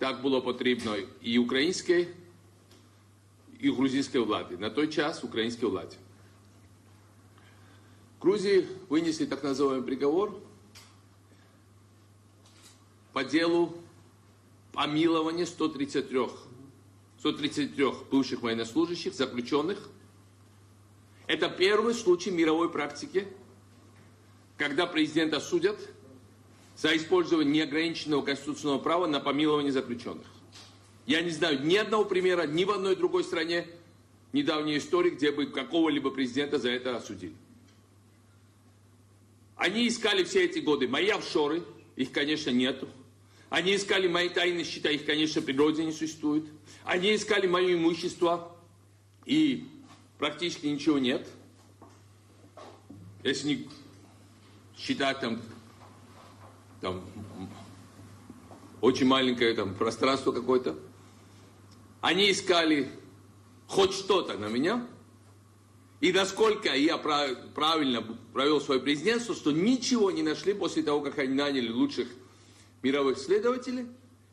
Так було потрібно і українській, і грузинській владі. На той час українській владі. В Грузии вынесли так называемый приговор по делу помилования 133, 133 бывших военнослужащих, заключенных. Это первый случай мировой практики, когда президента судят за использование неограниченного конституционного права на помилование заключенных. Я не знаю ни одного примера ни в одной другой стране недавней истории, где бы какого-либо президента за это осудили. Они искали все эти годы мои офшоры, их, конечно, нету. Они искали мои тайные счета, их, конечно, в природе не существует. Они искали мое имущество, и практически ничего нет. Если не считать там, там очень маленькое там пространство какое-то. Они искали хоть что-то на меня, и насколько я прав- правильно провел свое президентство, что ничего не нашли после того, как они наняли лучших мировых следователей.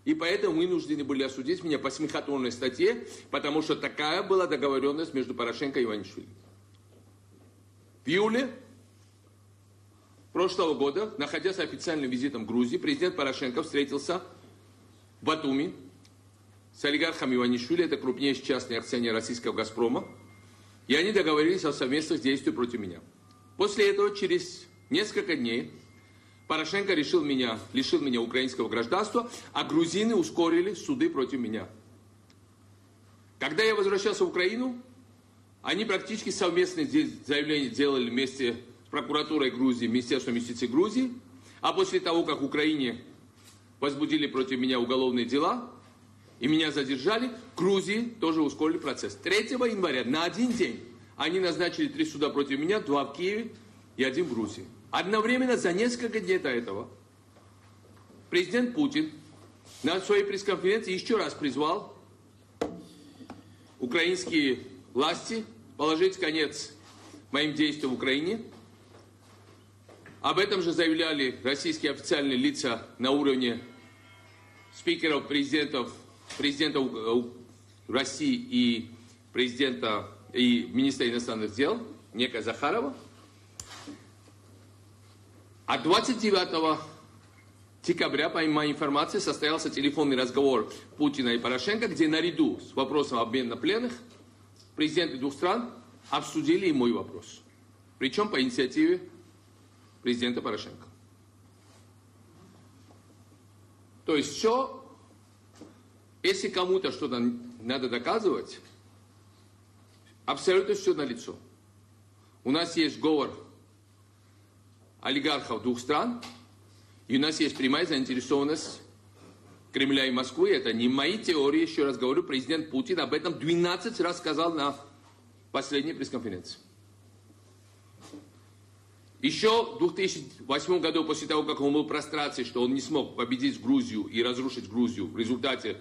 И поэтому вынуждены были осудить меня по смехотворной статье, потому что такая была договоренность между Порошенко и Иванишвили. В июле прошлого года, находясь официальным визитом в Грузии, президент Порошенко встретился в Батуми с олигархом Иванишвили, это крупнейший частный акционер российского «Газпрома», и они договорились о совместных действиях против меня. После этого, через несколько дней, Порошенко решил меня, лишил меня украинского гражданства, а грузины ускорили суды против меня. Когда я возвращался в Украину, они практически совместные заявления делали вместе прокуратурой Грузии, Министерством юстиции Грузии, а после того, как в Украине возбудили против меня уголовные дела, и меня задержали, в Грузии тоже ускорили процесс. 3 января на один день они назначили три суда против меня, два в Киеве и один в Грузии. Одновременно за несколько дней до этого президент Путин на своей пресс-конференции еще раз призвал украинские власти положить конец моим действиям в Украине. Об этом же заявляли российские официальные лица на уровне спикеров президентов, президента России и президента и министра иностранных дел, некая Захарова. А 29 декабря, по моей информации, состоялся телефонный разговор Путина и Порошенко, где наряду с вопросом обмена пленных президенты двух стран обсудили и мой вопрос. Причем по инициативе президента Порошенко. То есть все, если кому-то что-то надо доказывать, абсолютно все налицо. У нас есть говор олигархов двух стран, и у нас есть прямая заинтересованность Кремля и Москвы. Это не мои теории, еще раз говорю, президент Путин об этом 12 раз сказал на последней пресс-конференции. Еще в 2008 году, после того, как он был в прострации, что он не смог победить Грузию и разрушить Грузию в результате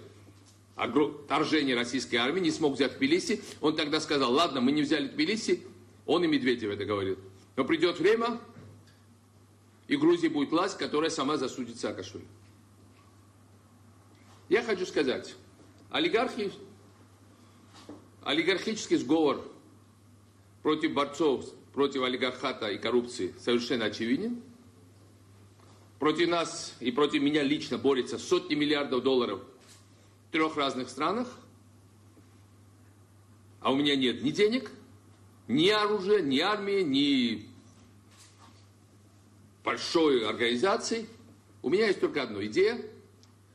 вторжения российской армии, не смог взять Тбилиси, он тогда сказал, ладно, мы не взяли Тбилиси, он и Медведев это говорил. Но придет время, и в Грузии будет власть, которая сама засудит Саакашвили. Я хочу сказать, олигархи, олигархический сговор против борцов, против олигархата и коррупции совершенно очевиден. Против нас и против меня лично борется сотни миллиардов долларов в трех разных странах. А у меня нет ни денег, ни оружия, ни армии, ни большой организации. У меня есть только одно идея,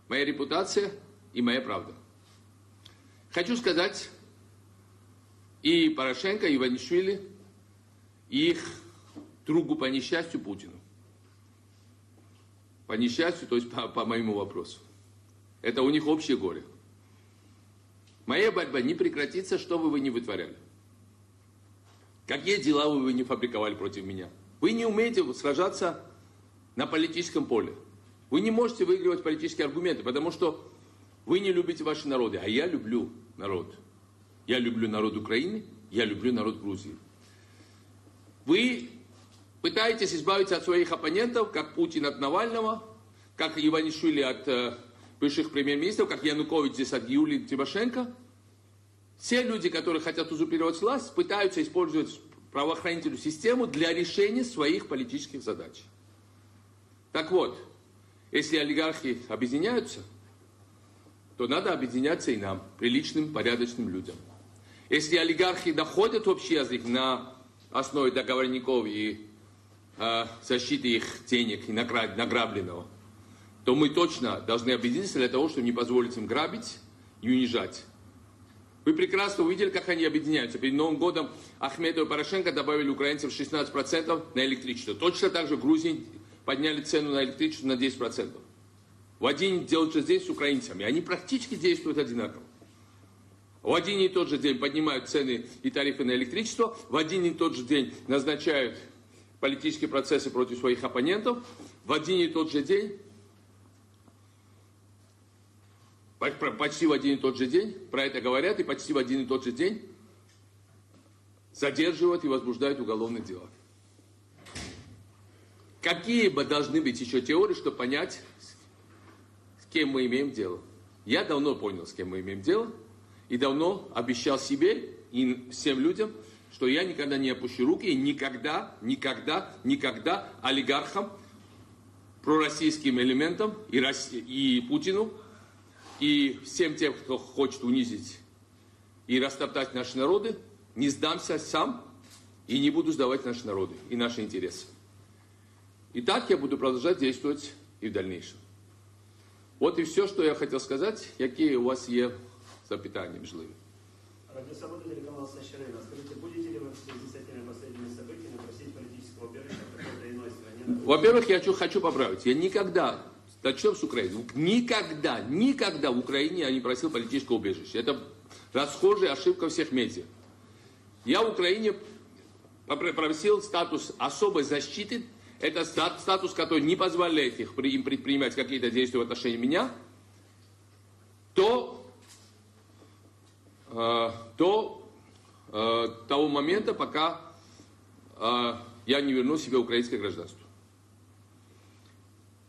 моя репутация и моя правда. Хочу сказать и Порошенко, и Иванишвили, их другу по несчастью Путину. По несчастью, то есть по, по моему вопросу. Это у них общее горе. Моя борьба не прекратится, что бы вы ни вытворяли. Какие дела вы, не фабриковали против меня? Вы не умеете сражаться на политическом поле. Вы не можете выигрывать политические аргументы, потому что вы не любите ваши народы, а я люблю народ. Я люблю народ Украины, я люблю народ Грузии. Вы пытаетесь избавиться от своих оппонентов, как Путин от Навального, как Иванишвили от э, бывших премьер-министров, как Янукович здесь от Юлии Тимошенко. Все люди, которые хотят узурпировать власть, пытаются использовать правоохранительную систему для решения своих политических задач. Так вот, если олигархи объединяются, то надо объединяться и нам, приличным, порядочным людям. Если олигархи доходят в общий язык на основе договорников и э, защиты их денег и награбленного, то мы точно должны объединиться для того, чтобы не позволить им грабить и унижать. Вы прекрасно увидели, как они объединяются. Перед Новым годом Ахмедов и Порошенко добавили украинцам 16% на электричество. Точно так же Грузии подняли цену на электричество на 10%. В один делают же здесь с украинцами. Они практически действуют одинаково. В один и тот же день поднимают цены и тарифы на электричество, в один и тот же день назначают политические процессы против своих оппонентов, в один и тот же день почти в один и тот же день, про это говорят, и почти в один и тот же день задерживают и возбуждают уголовные дела. Какие бы должны быть еще теории, чтобы понять, с кем мы имеем дело? Я давно понял, с кем мы имеем дело, и давно обещал себе и всем людям, что я никогда не опущу руки и никогда, никогда, никогда олигархам, пророссийским элементам и, и Путину и всем тем, кто хочет унизить и растоптать наши народы, не сдамся сам и не буду сдавать наши народы и наши интересы. И так я буду продолжать действовать и в дальнейшем. Вот и все, что я хотел сказать. Какие у вас есть запитания, можливо? Радио Свобода, телеканал Сащерина. Скажите, будете ли вы в связи с этими последними событиями просить политического убежища в какой-то иной стране? Во-первых, я хочу, поправить. Я никогда Начнем с Украины. Никогда, никогда в Украине я не просил политического убежища. Это расхожая ошибка всех медиа. Я в Украине просил статус особой защиты. Это статус, который не позволяет им предпринимать какие-то действия в отношении меня. То, до э, того момента, пока э, я не верну себе украинское гражданство.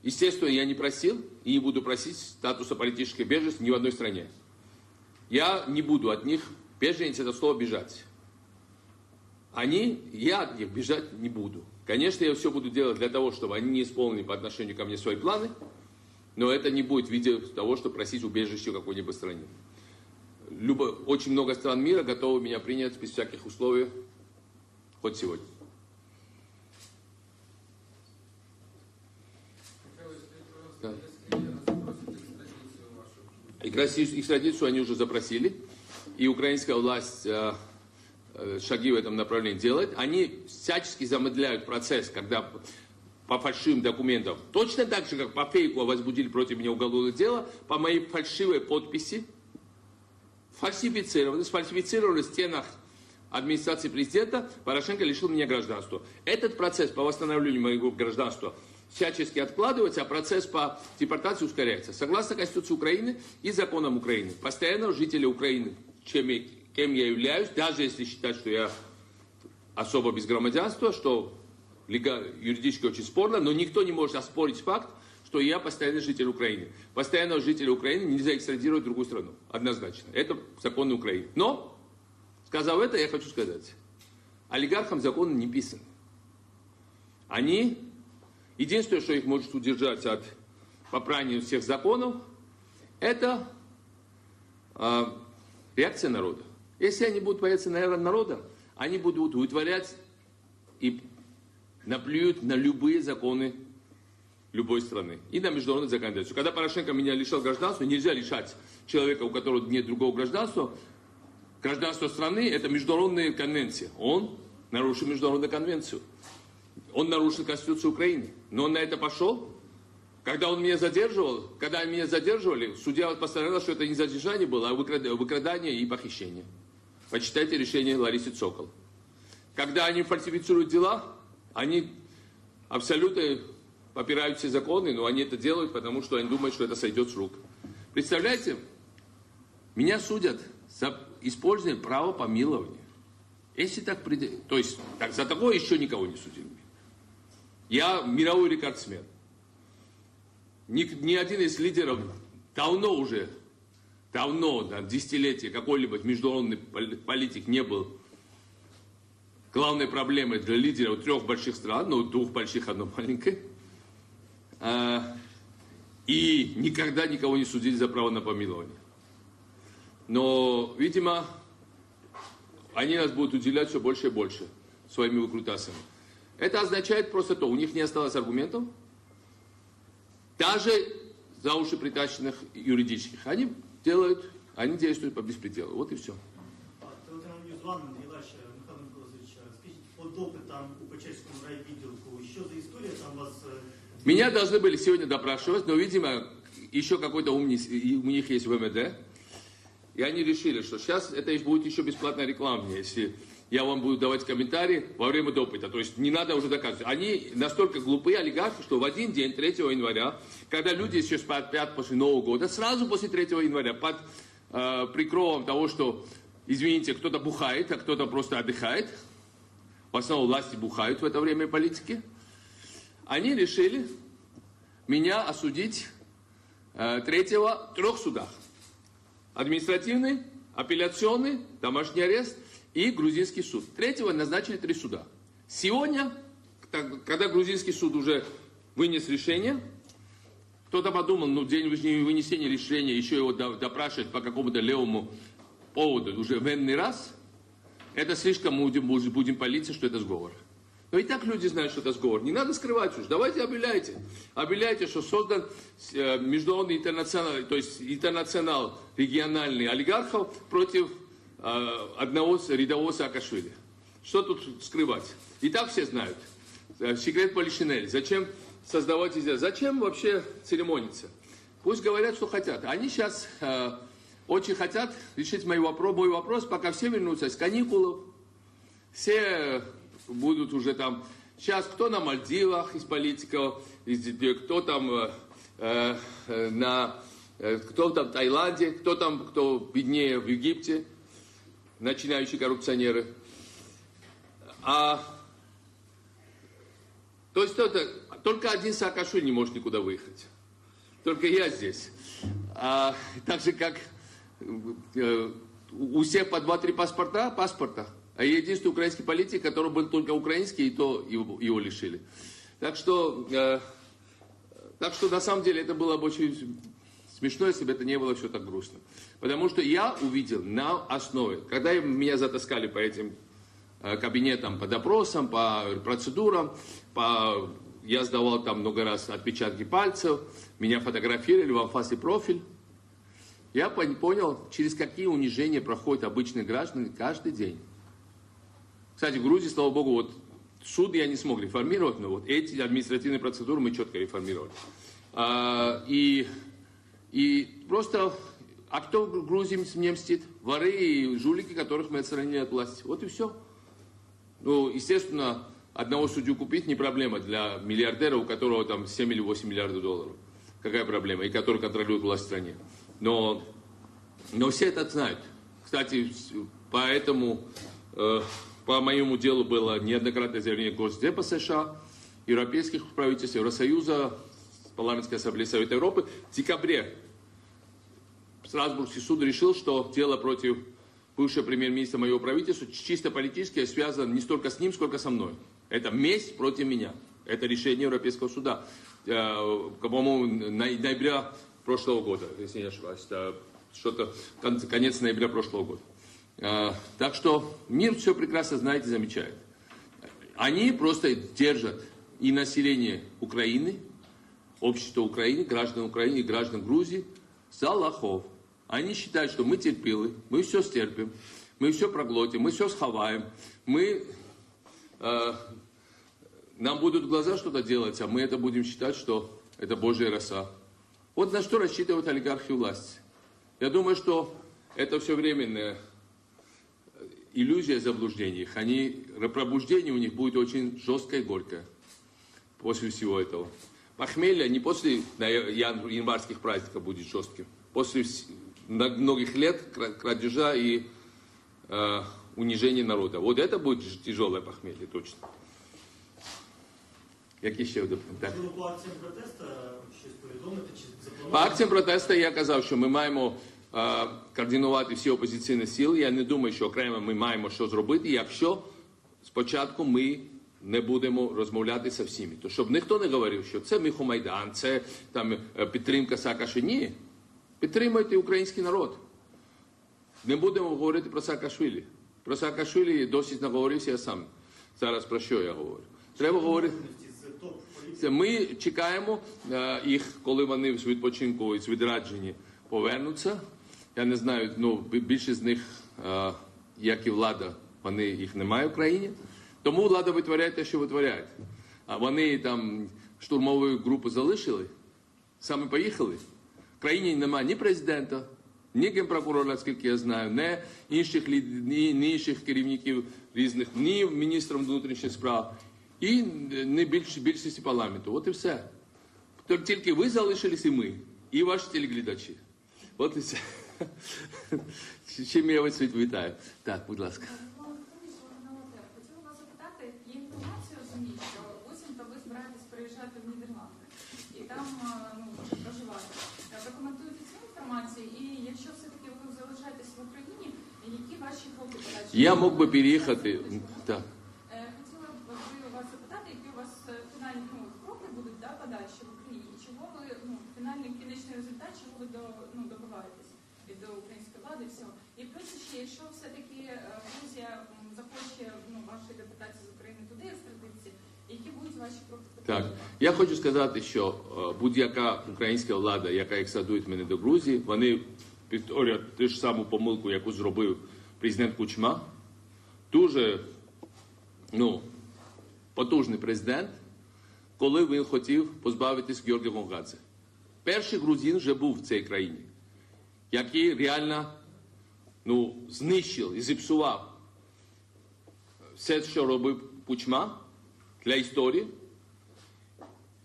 Естественно, я не просил и не буду просить статуса политической беженства ни в одной стране. Я не буду от них, беженец это слово бежать. Они, я от них бежать не буду. Конечно, я все буду делать для того, чтобы они не исполнили по отношению ко мне свои планы, но это не будет в виде того, чтобы просить убежище в какой-нибудь стране. Любо, очень много стран мира готовы меня принять без всяких условий, хоть сегодня. экстрадицию они уже запросили, и украинская власть э, э, шаги в этом направлении делает. Они всячески замедляют процесс, когда по фальшивым документам, точно так же, как по фейку возбудили против меня уголовное дело, по моей фальшивой подписи, фальсифицированы, сфальсифицированы в стенах администрации президента, Порошенко лишил меня гражданства. Этот процесс по восстановлению моего гражданства всячески откладывается, а процесс по депортации ускоряется. Согласно Конституции Украины и законам Украины, постоянно жители Украины, чем я, кем я являюсь, даже если считать, что я особо без громадянства, что юридически очень спорно, но никто не может оспорить факт, что я постоянный житель Украины. Постоянного жителя Украины нельзя экстрадировать в другую страну. Однозначно. Это законы Украины. Но, сказав это, я хочу сказать, олигархам законы не писаны. Они Единственное, что их может удержать от попрания всех законов, это э, реакция народа. Если они будут бояться народа, они будут удовлетворять и наплюют на любые законы любой страны и на международное законодательство. Когда Порошенко меня лишал гражданства, нельзя лишать человека, у которого нет другого гражданства. Гражданство страны – это международная конвенция. Он нарушил международную конвенцию. Он нарушил Конституцию Украины. Но он на это пошел. Когда он меня задерживал, когда меня задерживали, судья постановил, что это не задержание было, а выкрадание и похищение. Почитайте решение Ларисы Цокол. Когда они фальсифицируют дела, они абсолютно попирают все законы, но они это делают, потому что они думают, что это сойдет с рук. Представляете, меня судят за использование права помилования. Если так, то есть так, за такое еще никого не судили. Я мировой рекордсмен. Ни, ни один из лидеров давно уже, давно, да, десятилетия какой-либо международный политик не был главной проблемой для лидеров трех больших стран, ну, двух больших, одной маленькой. А, и никогда никого не судили за право на помилование. Но, видимо, они нас будут уделять все больше и больше своими выкрутасами. Это означает просто то, у них не осталось аргументов, даже за уши притащенных юридических. Они делают, они действуют по беспределу. Вот и все. Меня должны были сегодня допрашивать, но, видимо, еще какой-то ум у них есть в МВД. И они решили, что сейчас это будет еще бесплатная реклама, если я вам буду давать комментарии во время допыта. То есть не надо уже доказывать. Они настолько глупые олигархи, что в один день, 3 января, когда люди еще спят после Нового года, сразу после 3 января, под э, прикровом того, что, извините, кто-то бухает, а кто-то просто отдыхает, в основном власти бухают в это время политики, они решили меня осудить э, третьего в трех судах. Административный, апелляционный, домашний арест и грузинский суд. Третьего назначили три суда. Сегодня, когда грузинский суд уже вынес решение, кто-то подумал, ну, день вынесения решения, еще его допрашивать по какому-то левому поводу уже в энный раз, это слишком будем, будем палиться, что это сговор. Но и так люди знают, что это сговор. Не надо скрывать уж. Давайте объявляйте. Объявляйте, что создан э, международный интернационал, то есть интернационал региональный олигархов против э, одного рядового Саакашвили. Что тут скрывать? И так все знают. Э, секрет Полишинель. Зачем создавать здесь? Зачем вообще церемониться? Пусть говорят, что хотят. Они сейчас э, очень хотят решить мой вопрос, мой вопрос, пока все вернутся с каникулов. Все будут уже там, сейчас кто на Мальдивах из политиков, кто там э, э, на, э, кто там в Таиланде, кто там, кто беднее в Египте, начинающие коррупционеры. А, то есть это, только один Саакашвили не может никуда выехать. Только я здесь. А, так же, как э, у всех по 2-3 паспорта, паспорта. А единственный украинский политик, который был только украинский, и то его, его лишили. Так что, э, так что на самом деле это было бы очень смешно, если бы это не было все так грустно. Потому что я увидел на основе, когда меня затаскали по этим э, кабинетам, по допросам, по процедурам, по, я сдавал там много раз отпечатки пальцев, меня фотографировали в анфасе профиль. Я понял, через какие унижения проходят обычные граждане каждый день. Кстати, в Грузии, слава богу, вот суд я не смог реформировать, но вот эти административные процедуры мы четко реформировали. А, и, и просто, а кто в Грузии мне мстит? Воры и жулики, которых мы отстранили от власти. Вот и все. Ну, естественно, одного судью купить не проблема для миллиардера, у которого там 7 или 8 миллиардов долларов. Какая проблема? И который контролирует власть в стране. Но, но все это знают. Кстати, поэтому э, по моему делу было неоднократное заявление Госдепа США, европейских правительств, Евросоюза, парламентской ассамблеи Совета Европы. В декабре Страсбургский суд решил, что дело против бывшего премьер-министра моего правительства чисто политически связано не столько с ним, сколько со мной. Это месть против меня. Это решение Европейского суда. Э, по-моему, ноября прошлого года, если не ошибаюсь. Что-то конец ноября прошлого года. А, так что мир все прекрасно знает и замечает. Они просто держат и население Украины, общество Украины, граждан Украины, граждан Грузии за лохов. Они считают, что мы терпилы, мы все стерпим, мы все проглотим, мы все сховаем, мы, э, нам будут глаза что-то делать, а мы это будем считать, что это Божья роса. Вот на что рассчитывают олигархи власти. Я думаю, что это все временное иллюзия заблуждений. Они, пробуждение у них будет очень жесткое и горькое после всего этого. Похмелье не после январских праздников будет жестким. После многих лет крадежа и э, унижения народа. Вот это будет тяжелое похмелье, точно. Які ще один? Так. Можливо, по акціям протесту щось повідомити чи По запланувати? акціям протесту я казав, що ми маємо е, координувати всі опозиційні сили. Я не думаю, що окремо ми маємо що зробити, якщо спочатку ми не будемо розмовляти з всіми. То щоб ніхто не говорив, що це Міхомайдан, це там е, підтримка Саакашвілі. Ні. Підтримуйте український народ. Не будемо говорити про Саакашвілі. Про Саакашвілі досить наговорився я сам. Зараз про що я говорю? Треба говорити. Ми чекаємо е, їх, коли вони з відпочинку і з відраджені повернуться. Я не знаю, ну бі- більшість з них, е, як і влада, вони їх немає в країні. Тому влада витворяє те, що витворяє. А вони там штурмову групу залишили, саме поїхали. В країні немає ні президента, ні генпрокурора, скільки я знаю, ні інших, ні, ні інших керівників різних, ні міністром внутрішніх справ, і не більш, більшості парламенту. От і все. Тільки ви залишились і ми, і ваші телеглядачі. От і все. Чим я вас вітаю. Так, будь ласка. Хотіла вас запитати, є інформація ЗМІ, що буцімто ви збираєтесь переїжджати в Нідерланди і там е, ну, проживати. Е, Прокоментуйте цю інформацію, і якщо все-таки ви залишаєтесь в Україні, які ваші кроки подальші? Я мог би переїхати. Так. Е, Хотіла б ви вас запитати, які у вас е, фінальні ну, кроки будуть да, подальші в Україні? Чого ви, ну, фінальний кінечний результат, чого ви до, ну, добиваєтесь від до української влади і всього? І плюс ще, якщо все-таки е, Грузія м, захоче ну, вашої депутації з України туди екстрадиції, які будуть ваші кроки? Так, я хочу сказати, що е, будь-яка українська влада, яка екстрадує мене до Грузії, вони повторюють ту ж саму помилку, яку зробив президент Кучма. Дуже ну, потужний президент, коли він хотів позбавитись Георгія Гонгадзе. Перший грузин вже був в цій країні, який реально ну, знищив і зіпсував все, що робив Кучма для історії.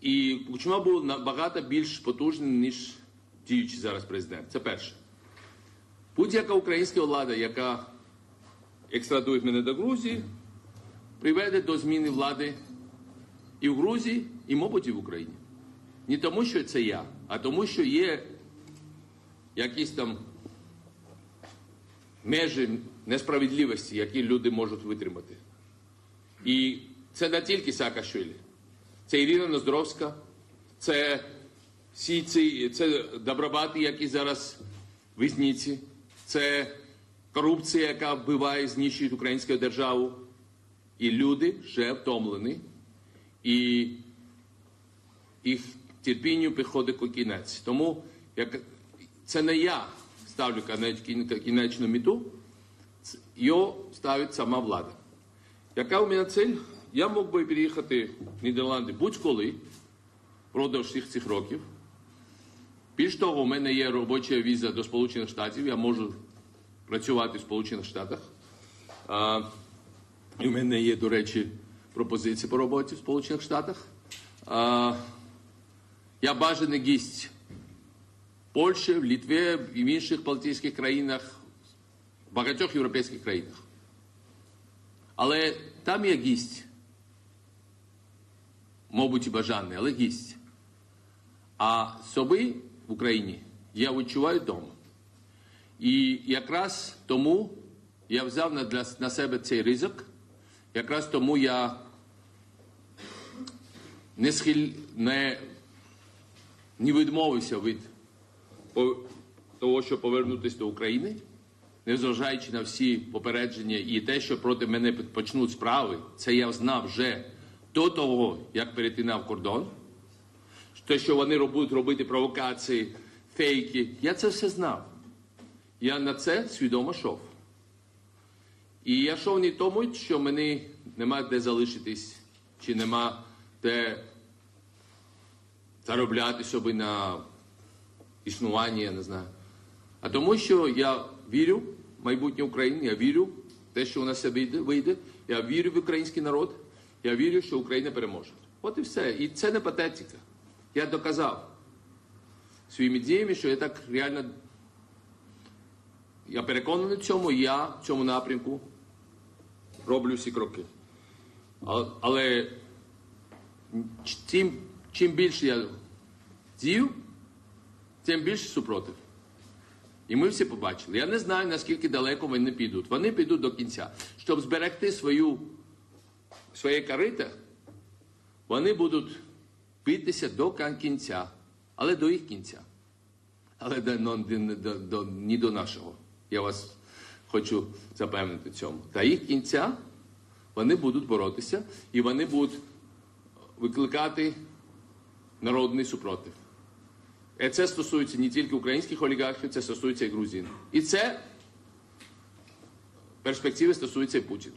І Кучма був набагато більш потужний, ніж діючий зараз президент. Це перше. Будь-яка українська влада, яка екстрадує мене до Грузії, приведе до зміни влади і в Грузії, і, мабуть, і в Україні. Не тому, що це я, а тому, що є якісь там межі несправедливості, які люди можуть витримати. І це не тільки Саакашвілі. Це Ірина Ноздровська, це всі ці це добробати, які зараз в в'язниці, це корупція, яка вбиває, знищує українську державу. І люди вже втомлені, і їх терпінню приходить кінець. Тому як, це не я ставлю кінечну мету, його ставить сама влада. Яка у мене цель? Я мог би переїхати в Нідерланди будь-коли впродовж всіх цих років. Більш того, у мене є робоча віза до Сполучених Штатів, я можу працювати в Сполучених Штатах. А, і у мене є, до речі, пропозиції по роботі в Сполучених Штатах. А, я бажаний гість в Польщі, в Літві і в інших Балтійських країнах, в багатьох європейських країнах. Але там є гість. Мабуть, і бажаний, але гість. А собі в Україні я відчуваю вдома. І якраз тому я взяв на, для, на себе цей ризик. Якраз тому я не, схиль, не, не відмовився від того, щоб повернутися до України, незважаючи на всі попередження і те, що проти мене почнуть справи, це я знав вже до того, як перетинав кордон. Те, що вони будуть робити провокації, фейки, я це все знав. Я на це свідомо йшов. І я йшов не тому, що мені нема де залишитись, чи нема де заробляти собі на існування, я не знаю. А тому, що я вірю в майбутнє України, я вірю в те, що у нас все вийде, вийде. Я вірю в український народ, я вірю, що Україна переможе. От і все. І це не патетика. Я доказав своїми діями, що я так реально. Я переконаний в цьому, я в цьому напрямку роблю всі кроки. Але Чим, чим більше я дію, тим більше супротив. І ми всі побачили. Я не знаю, наскільки далеко вони підуть. Вони підуть до кінця. Щоб зберегти свою, своє корита, вони будуть битися до кінця, але до їх кінця. Але до, до, до, не до нашого. Я вас хочу запевнити цьому. До їх кінця вони будуть боротися і вони будуть викликати народний супротив. І це стосується не тільки українських олігархів, це стосується і грузин. І це перспективи стосується і Путіна.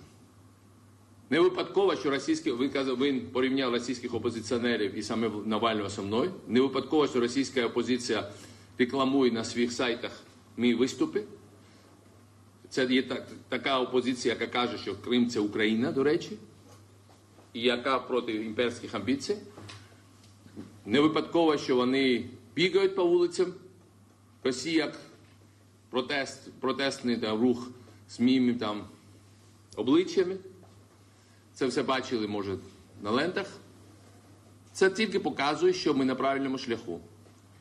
Не випадково, що російські, ви, ви порівняв російських опозиціонерів і саме Навального зі мною. Не випадково, що російська опозиція рекламує на своїх сайтах мої виступи. Це є так, така опозиція, яка каже, що Крим це Україна, до речі, і яка проти імперських амбіцій. Не випадково, що вони бігають по вулицям, всі як протест, протестний там, рух з моїми там обличчями. Це все бачили, може, на лентах. Це тільки показує, що ми на правильному шляху.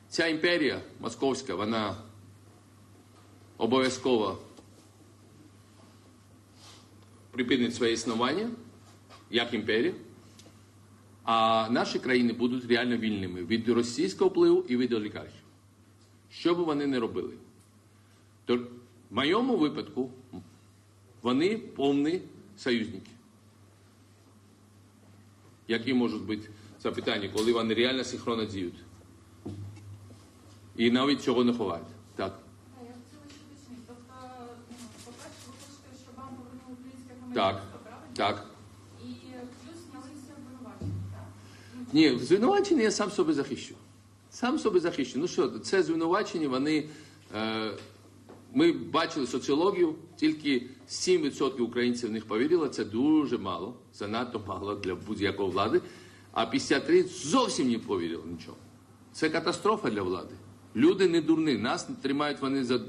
Ця імперія московська, вона обов'язково припинить своє існування як імперія. А наші країни будуть реально вільними від російського впливу і від олігархів. Що б вони не робили. То в моєму випадку вони повні союзники. Які можуть бути запитання, коли вони реально синхронно діють. І навіть цього не ховають. Так. Тобто, ну, Так. Так. І плюс знялися обвинувачення, так? Ну, Ні, звинувачення я сам себе захищу. Сам себе захищу. Ну що, це звинувачення, вони. Е, ми бачили соціологію, тільки 7% українців в них повірило, це дуже мало, занадто мало для будь-якої влади. А 53% зовсім не повірили нічого. Це катастрофа для влади. Люди не дурні. Нас тримають вони за,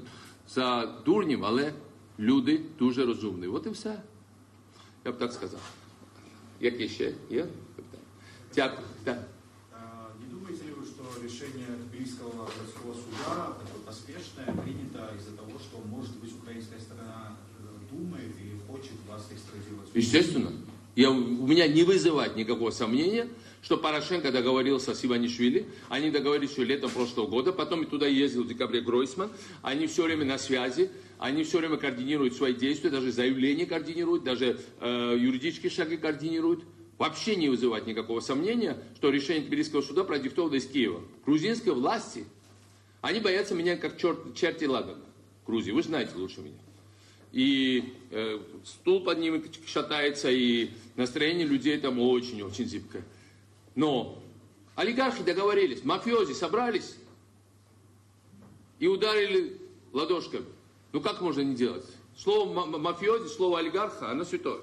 за дурнів, але люди дуже розумні. От і все. Я б так сказав. Які ще є? Дякую. Так. А, Не думаете ли вы, что решение Тбилисского городского суда, поспешное, принято из-за того, что, может быть, украинская сторона э, думает и хочет вас экстрадировать? Естественно. Я, у меня не вызывает никакого сомнения, что Порошенко договорился с Иванишвили. Они договорились еще летом прошлого года. Потом и туда ездил в декабре Гройсман. Они все время на связи. Они все время координируют свои действия. Даже заявления координируют. Даже э, юридические шаги координируют. Вообще не вызывает никакого сомнения, что решение Тбилисского суда продиктовано из Киева. Грузинской власти, они боятся меня как черт, черти ладана. Грузии, вы знаете лучше меня. И э, стул под ними шатается, и настроение людей там очень-очень зыбкое. Но олигархи договорились, мафиози собрались и ударили ладошками. Ну как можно не делать? Слово ма- ма- мафиози, слово олигарха, оно святое.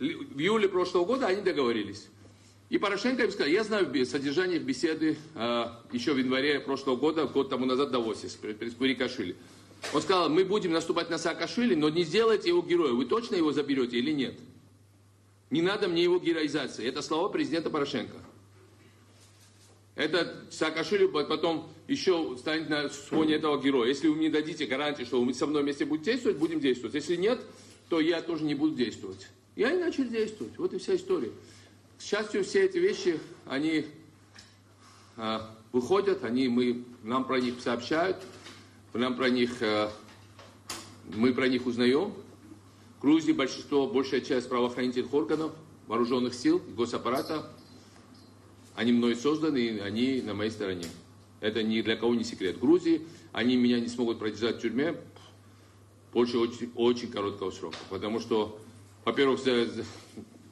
В июле прошлого года они договорились. И Порошенко им сказал, я знаю содержание беседы э, еще в январе прошлого года, год тому назад в Давосе, с Курикашвили. Он сказал, мы будем наступать на Саакашвили, но не сделайте его героем. Вы точно его заберете или нет? Не надо мне его героизации. Это слова президента Порошенко. Это Саакашвили потом еще станет на фоне этого героя. Если вы мне дадите гарантии, что вы со мной вместе будете действовать, будем действовать. Если нет, то я тоже не буду действовать. И они начали действовать. Вот и вся история. К счастью, все эти вещи, они а, выходят, они, мы, нам про них сообщают, нам про них, а, мы про них узнаем. В Грузии большинство, большая часть правоохранительных органов, вооруженных сил, госаппарата, они мной созданы, и они на моей стороне. Это ни для кого не секрет. В Грузии они меня не смогут продержать в тюрьме больше очень, очень короткого срока. Потому что, во-первых,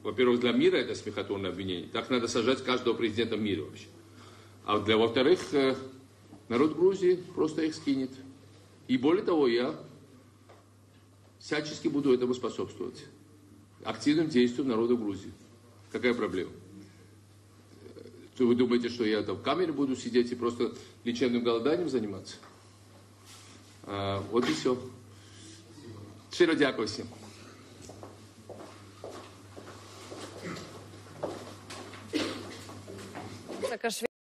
во-первых, для мира это смехотворное обвинение. Так надо сажать каждого президента мира вообще. А для, во-вторых, э, народ Грузии просто их скинет. И более того, я всячески буду этому способствовать. Активным действием народа Грузии. Какая проблема? Что вы думаете, что я там в камере буду сидеть и просто лечебным голоданием заниматься? А, вот и все. Щиро дякую всім. Саакашвили